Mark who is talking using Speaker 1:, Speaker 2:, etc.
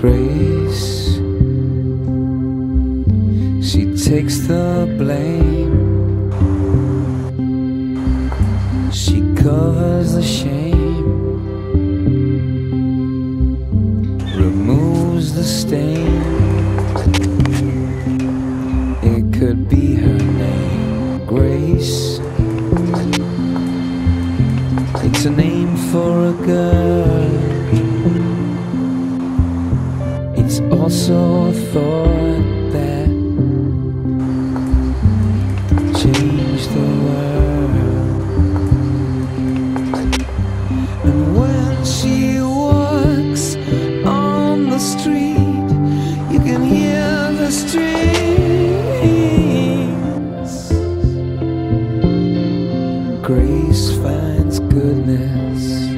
Speaker 1: grace. She takes the blame, she covers the shame, removes the stain. It could be her name, Grace. It's a name for a girl. also thought that changed the world. And when she walks on the street, you can hear the strings. Grace finds goodness.